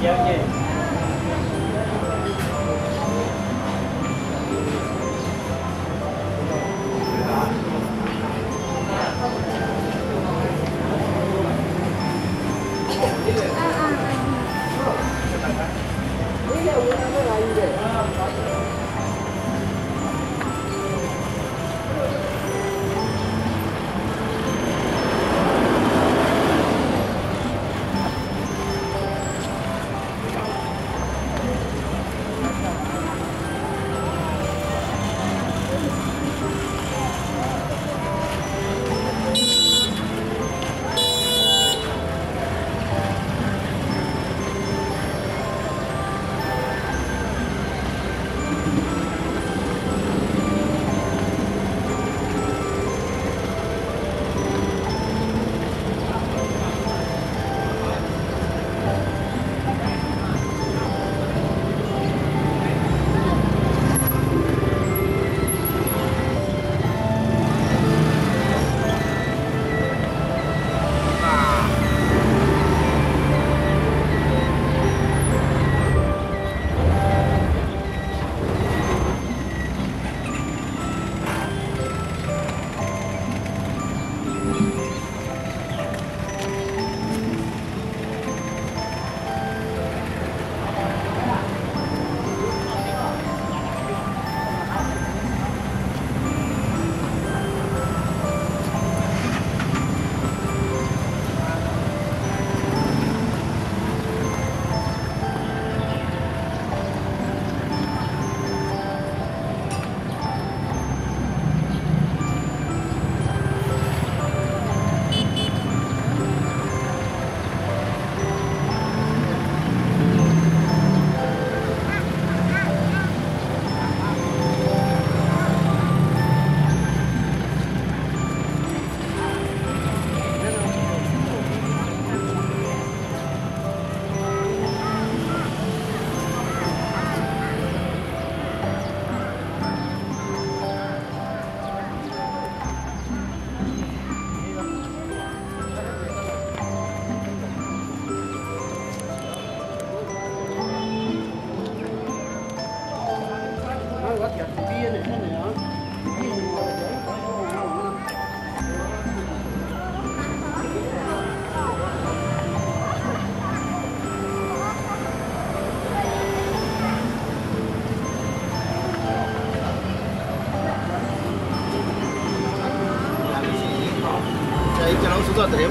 किया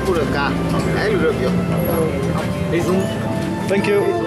voor elkaar. Heel leuk joh. Thank you.